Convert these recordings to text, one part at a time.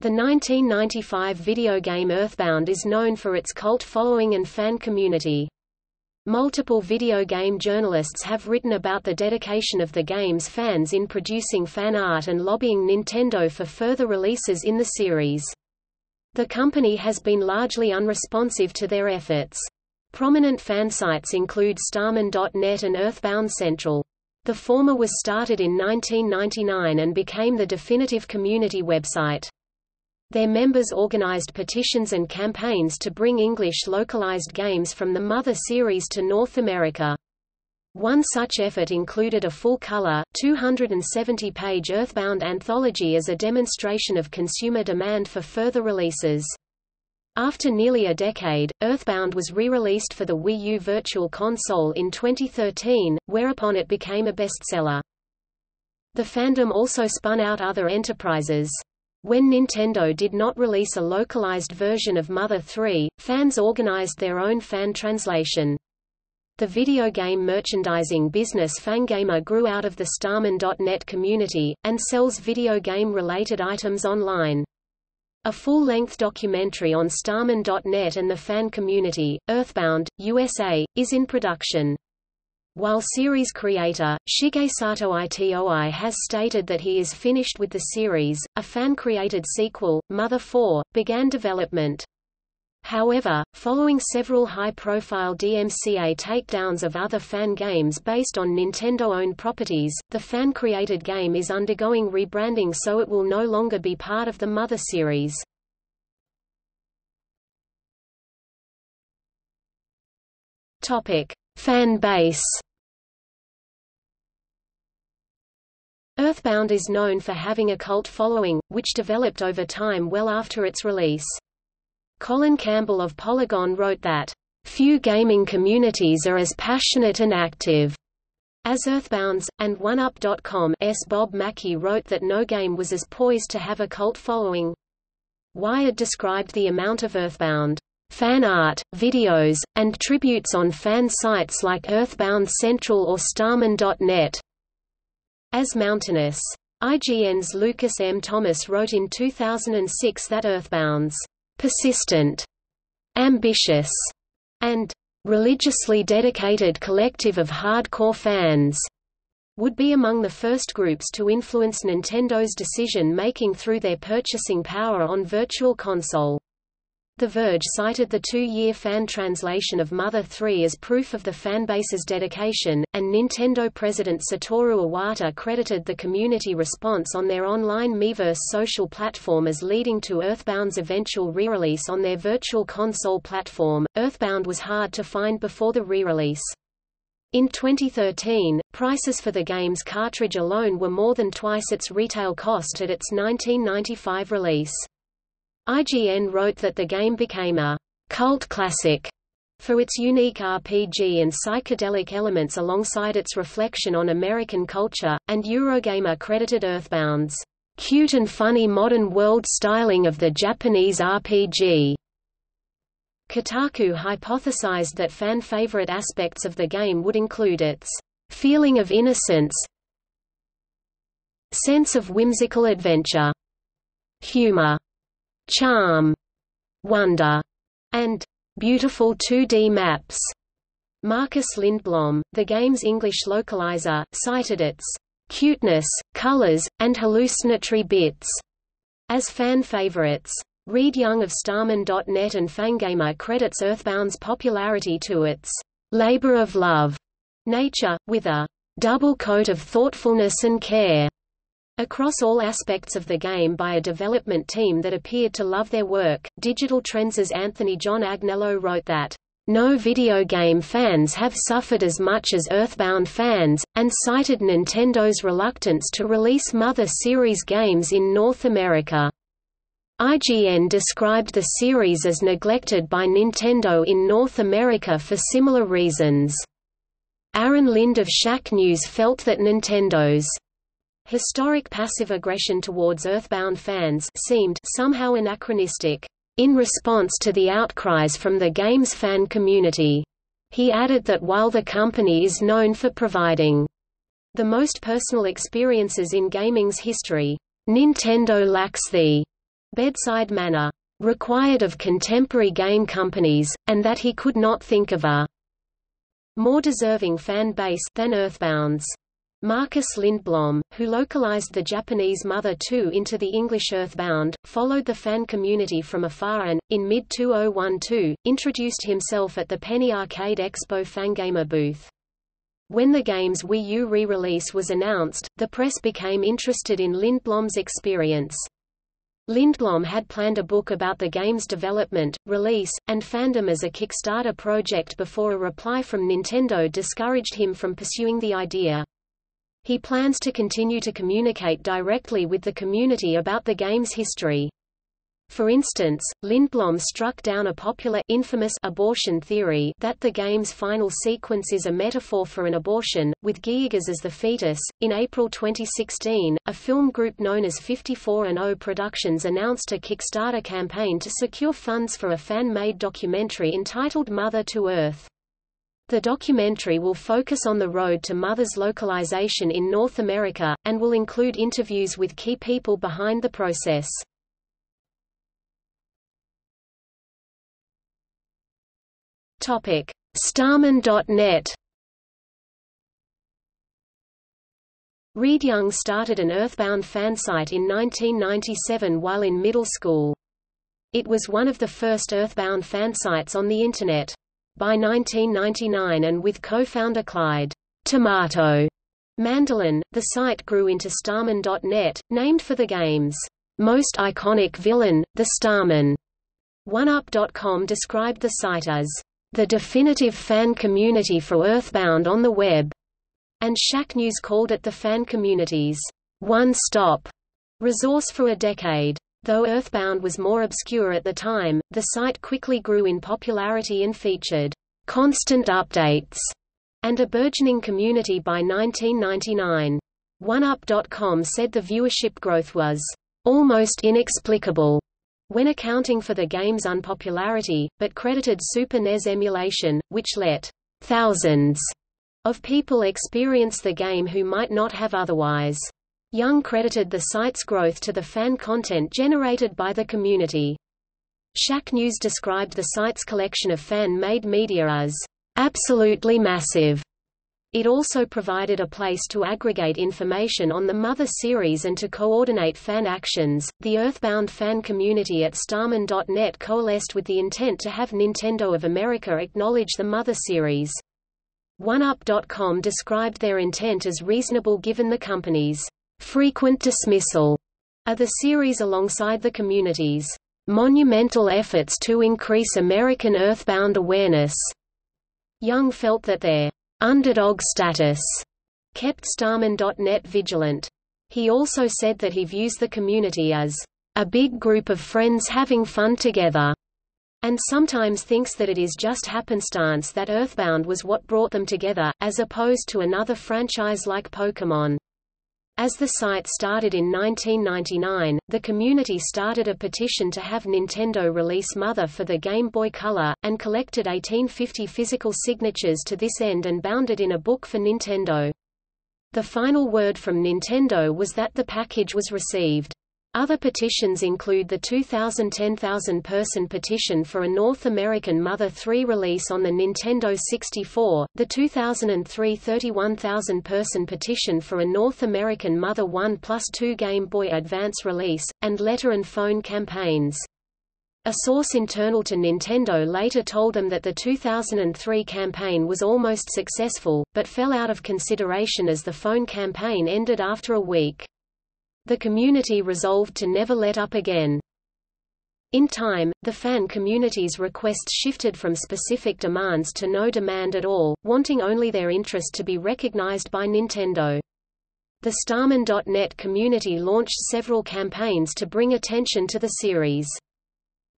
The 1995 video game Earthbound is known for its cult following and fan community. Multiple video game journalists have written about the dedication of the game's fans in producing fan art and lobbying Nintendo for further releases in the series. The company has been largely unresponsive to their efforts. Prominent fan sites include Starmen.net and Earthbound Central. The former was started in 1999 and became the definitive community website. Their members organized petitions and campaigns to bring English localized games from the Mother series to North America. One such effort included a full-color, 270-page Earthbound anthology as a demonstration of consumer demand for further releases. After nearly a decade, Earthbound was re-released for the Wii U Virtual Console in 2013, whereupon it became a bestseller. The fandom also spun out other enterprises. When Nintendo did not release a localized version of Mother 3, fans organized their own fan translation. The video game merchandising business Fangamer grew out of the Starmen.net community, and sells video game-related items online. A full-length documentary on Starmen.net and the fan community, Earthbound, USA, is in production. While series creator, Shigesato Itoi has stated that he is finished with the series, a fan-created sequel, Mother 4, began development. However, following several high-profile DMCA takedowns of other fan games based on Nintendo-owned properties, the fan-created game is undergoing rebranding so it will no longer be part of the Mother series. Topic: Fan base Earthbound is known for having a cult following, which developed over time well after its release. Colin Campbell of Polygon wrote that, "...few gaming communities are as passionate and active." As Earthbound's, and 1UP.com's Bob Mackey wrote that no game was as poised to have a cult following. Wired described the amount of Earthbound fan art, videos, and tributes on fan sites like Earthbound Central or Starmen.net as mountainous. IGN's Lucas M. Thomas wrote in 2006 that Earthbound's persistent, ambitious, and religiously dedicated collective of hardcore fans would be among the first groups to influence Nintendo's decision-making through their purchasing power on Virtual Console. The Verge cited the two-year fan translation of Mother 3 as proof of the fanbase's dedication, and Nintendo president Satoru Iwata credited the community response on their online Miiverse social platform as leading to Earthbound's eventual re-release on their Virtual Console platform. Earthbound was hard to find before the re-release. In 2013, prices for the game's cartridge alone were more than twice its retail cost at its 1995 release. IGN wrote that the game became a cult classic for its unique RPG and psychedelic elements alongside its reflection on American culture, and Eurogamer credited Earthbound's cute and funny modern world styling of the Japanese RPG. Kotaku hypothesized that fan favorite aspects of the game would include its feeling of innocence, sense of whimsical adventure, humor, charm, wonder, and beautiful 2D maps. Marcus Lindblom, the game's English localizer, cited its cuteness, colors, and hallucinatory bits as fan favorites. Reed Young of Starmen.net and Fangamer credits Earthbound's popularity to its labor of love nature, with a double coat of thoughtfulness and care across all aspects of the game by a development team that appeared to love their work. Digital Trends' Anthony John Agnello wrote that, no video game fans have suffered as much as Earthbound fans, and cited Nintendo's reluctance to release Mother series games in North America. IGN described the series as neglected by Nintendo in North America for similar reasons. Aaron Linde of Shacknews felt that Nintendo's Historic passive aggression towards Earthbound fans seemed somehow anachronistic, in response to the outcries from the game's fan community. He added that while the company is known for providing the most personal experiences in gaming's history, Nintendo lacks the bedside manner required of contemporary game companies, and that he could not think of a more deserving fan base than Earthbound's. Marcus Lindblom, who localized the Japanese Mother 2 into the English Earthbound, followed the fan community from afar and, in mid-2012, introduced himself at the Penny Arcade Expo Fangamer booth. When the game's Wii U re-release was announced, the press became interested in Lindblom's experience. Lindblom had planned a book about the game's development, release, and fandom as a Kickstarter project before a reply from Nintendo discouraged him from pursuing the idea. He plans to continue to communicate directly with the community about the game's history. For instance, Lindblom struck down a popular infamous abortion theory that the game's final sequence is a metaphor for an abortion, with Giygas as the fetus. In April 2016, a film group known as 54&0 Productions announced a Kickstarter campaign to secure funds for a fan-made documentary entitled Mother to Earth. The documentary will focus on the road to Mother's localization in North America, and will include interviews with key people behind the process. Starmen.net. Reed Young started an Earthbound fan site in 1997 while in middle school. It was one of the first Earthbound fan sites on the Internet. By 1999 and with co-founder Clyde Tomato Mandelin, the site grew into Starmen.net, named for the game's most iconic villain, the Starman. 1UP.com described the site as the definitive fan community for Earthbound on the web, and Shacknews called it the fan community's one-stop resource for a decade. Though Earthbound was more obscure at the time, the site quickly grew in popularity and featured constant updates and a burgeoning community by 1999. 1UP.com said the viewership growth was almost inexplicable when accounting for the game's unpopularity, but credited Super NES emulation, which let thousands of people experience the game who might not have otherwise. Young credited the site's growth to the fan content generated by the community. Shacknews described the site's collection of fan-made media as absolutely massive it also provided a place to aggregate information on the Mother series and to coordinate fan actions. The Earthbound fan community at Starmen.net coalesced with the intent to have Nintendo of America acknowledge the Mother series. 1UP.com described their intent as reasonable given the company's frequent dismissal of the series alongside the community's monumental efforts to increase American Earthbound awareness. Young felt that their underdog status kept Starmen.net vigilant. He also said that he views the community as a big group of friends having fun together, and sometimes thinks that it is just happenstance that Earthbound was what brought them together, as opposed to another franchise like Pokémon. As the site started in 1999, the community started a petition to have Nintendo release Mother for the Game Boy Color, and collected 1850 physical signatures to this end and bound it in a book for Nintendo. The final word from Nintendo was that the package was received. Other petitions include the 2000 10,000-person petition for a North American Mother 3 release on the Nintendo 64, the 2003 31,000-person petition for a North American Mother 1 plus 2 Game Boy Advance release, and letter and phone campaigns. A source internal to Nintendo later told them that the 2003 campaign was almost successful, but fell out of consideration as the phone campaign ended after a week. The community resolved to never let up again. In time, the fan community's requests shifted from specific demands to no demand at all, wanting only their interest to be recognized by Nintendo. The Starmen.net community launched several campaigns to bring attention to the series.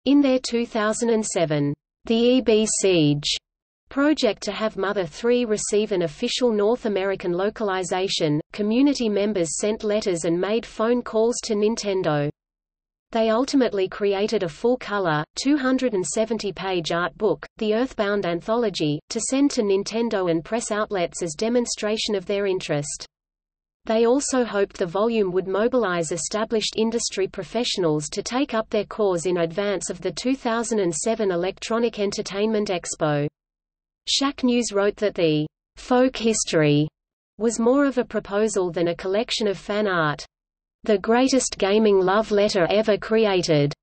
In their 2007, The EB Siege project to have Mother 3 receive an official North American localization, community members sent letters and made phone calls to Nintendo. They ultimately created a full-color, 270-page art book, the Earthbound Anthology, to send to Nintendo and press outlets as demonstration of their interest. They also hoped the volume would mobilize established industry professionals to take up their cause in advance of the 2007 Electronic Entertainment Expo. Shacknews wrote that the folk history was more of a proposal than a collection of fan art. The greatest gaming love letter ever created.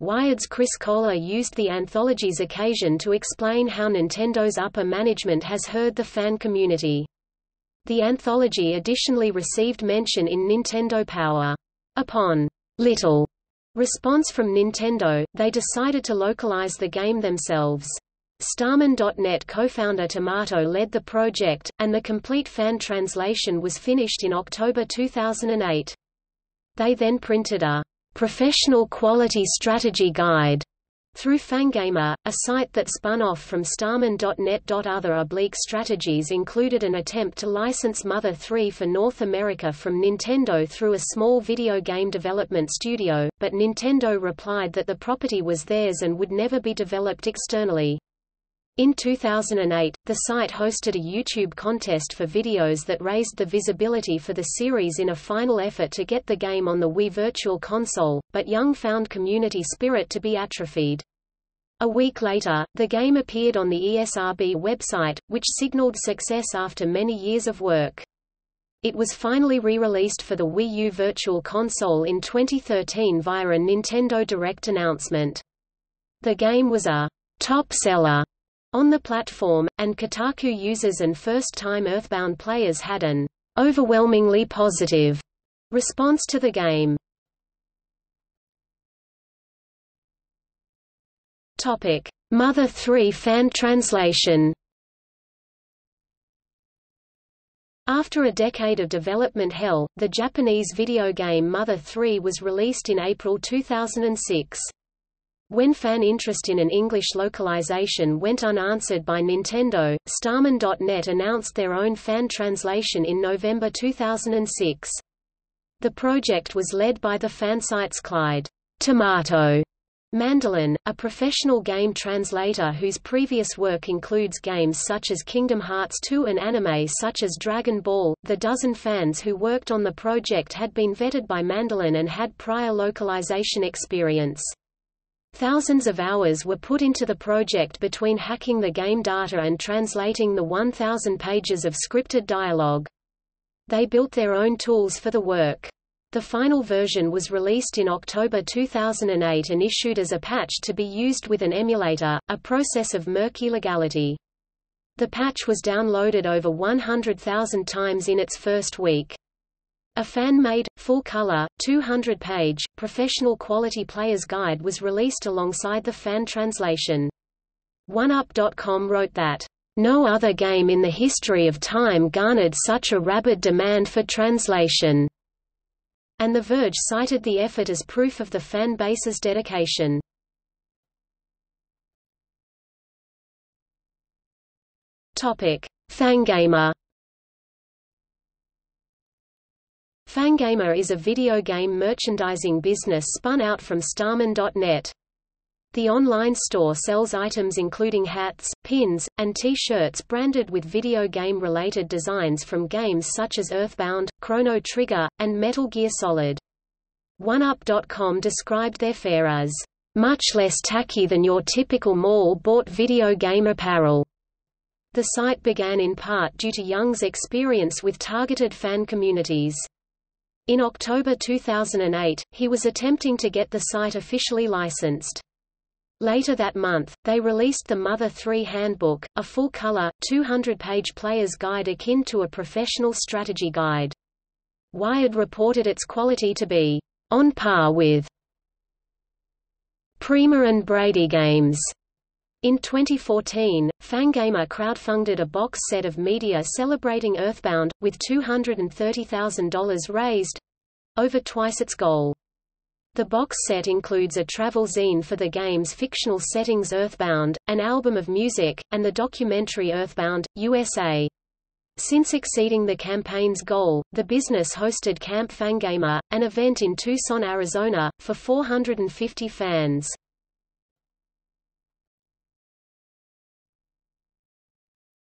Wired's Chris Kohler used the anthology's occasion to explain how Nintendo's upper management has heard the fan community. The anthology additionally received mention in Nintendo Power. Upon little response from Nintendo, they decided to localize the game themselves. Starmen.net co-founder Tomato led the project, and the complete fan translation was finished in October 2008. They then printed a professional quality strategy guide through Fangamer, a site that spun off from Starmen.net. Other oblique strategies included an attempt to license Mother 3 for North America from Nintendo through a small video game development studio, but Nintendo replied that the property was theirs and would never be developed externally. In 2008, the site hosted a YouTube contest for videos that raised the visibility for the series in a final effort to get the game on the Wii Virtual Console, but Young found community spirit to be atrophied. A week later, the game appeared on the ESRB website, which signaled success after many years of work. It was finally re-released for the Wii U Virtual Console in 2013 via a Nintendo Direct announcement. The game was a top seller on the platform, and Kotaku users and first-time Earthbound players had an overwhelmingly positive response to the game. Topic: Mother 3 fan translation. After a decade of development hell, the Japanese video game Mother 3 was released in April 2006. When fan interest in an English localization went unanswered by Nintendo, Starmen.net announced their own fan translation in November 2006. The project was led by the fansite's Clyde Tomato Mandelin, a professional game translator whose previous work includes games such as Kingdom Hearts 2 and anime such as Dragon Ball. The dozen fans who worked on the project had been vetted by Mandelin and had prior localization experience. Thousands of hours were put into the project between hacking the game data and translating the 1,000 pages of scripted dialogue. They built their own tools for the work. The final version was released in October 2008 and issued as a patch to be used with an emulator, a process of murky legality. The patch was downloaded over 100,000 times in its first week. A fan-made, full-color, 200-page, professional quality player's guide was released alongside the fan translation. 1UP.com wrote that, "...no other game in the history of time garnered such a rabid demand for translation." And The Verge cited the effort as proof of the fan base's dedication. Fangamer Fangamer is a video game merchandising business spun out from Starmen.net. The online store sells items including hats, pins, and T-shirts branded with video game-related designs from games such as Earthbound, Chrono Trigger, and Metal Gear Solid. 1UP.com described their fare as, "...much less tacky than your typical mall-bought video game apparel." The site began in part due to Young's experience with targeted fan communities. In October 2008, he was attempting to get the site officially licensed. Later that month, they released the Mother 3 Handbook, a full-color, 200-page player's guide akin to a professional strategy guide. Wired reported its quality to be on par with Prima and Brady games. In 2014, Fangamer crowdfunded a box set of media celebrating Earthbound, with $230,000 raised—over twice its goal. The box set includes a travel zine for the game's fictional settings Earthbound, an album of music, and the documentary Earthbound, USA. Since exceeding the campaign's goal, the business hosted Camp Fangamer, an event in Tucson, Arizona, for 450 fans.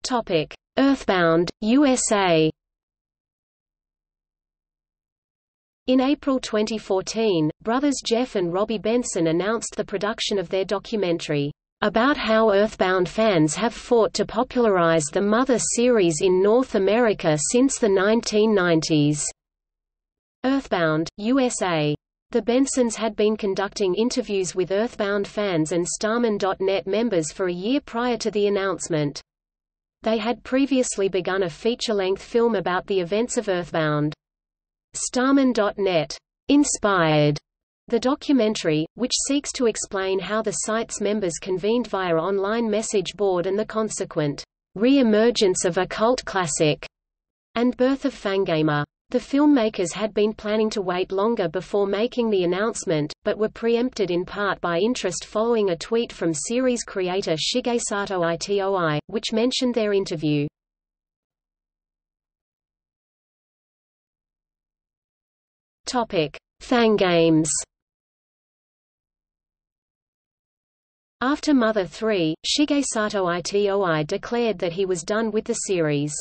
Topic: Earthbound, USA. In April 2014, brothers Jeff and Robbie Benson announced the production of their documentary, about how Earthbound fans have fought to popularize the Mother series in North America since the 1990s. Earthbound, USA. The Bensons had been conducting interviews with Earthbound fans and Starmen.net members for a year prior to the announcement. They had previously begun a feature-length film about the events of Earthbound. Starmen.net inspired the documentary, which seeks to explain how the site's members convened via online message board and the consequent re-emergence of a cult classic and birth of Fangamer. The filmmakers had been planning to wait longer before making the announcement, but were preempted in part by interest following a tweet from series creator Shigesato Itoi, which mentioned their interview. Topic: Fangames. After Mother 3, Shigesato Itoi declared that he was done with the series.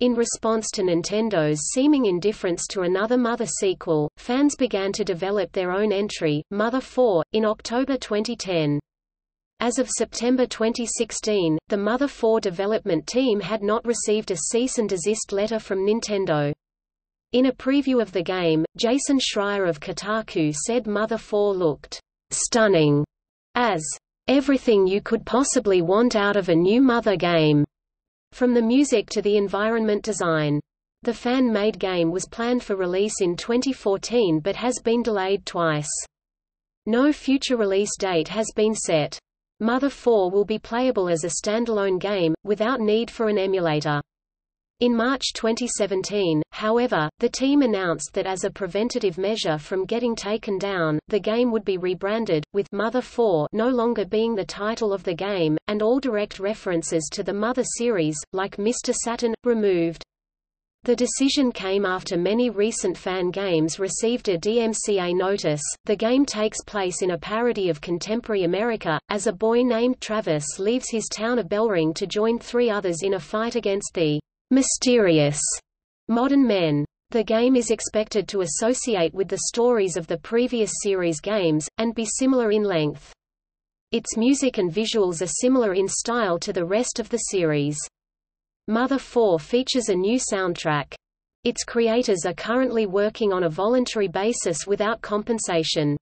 In response to Nintendo's seeming indifference to another Mother sequel, fans began to develop their own entry, Mother 4, in October 2010. As of September 2016, the Mother 4 development team had not received a cease and desist letter from Nintendo. In a preview of the game, Jason Schreier of Kotaku said Mother 4 looked stunning as everything you could possibly want out of a new Mother game, from the music to the environment design. The fan-made game was planned for release in 2014 but has been delayed twice. No future release date has been set. Mother 4 will be playable as a standalone game, without need for an emulator. In March 2017, however, the team announced that as a preventative measure from getting taken down, the game would be rebranded, with Mother 4 no longer being the title of the game, and all direct references to the Mother series, like Mr. Saturn, removed. The decision came after many recent fan games received a DMCA notice. The game takes place in a parody of contemporary America, as a boy named Travis leaves his town of Bellring to join three others in a fight against the mysterious modern men. The game is expected to associate with the stories of the previous series games, and be similar in length. Its music and visuals are similar in style to the rest of the series. Mother 4 features a new soundtrack. Its creators are currently working on a voluntary basis without compensation.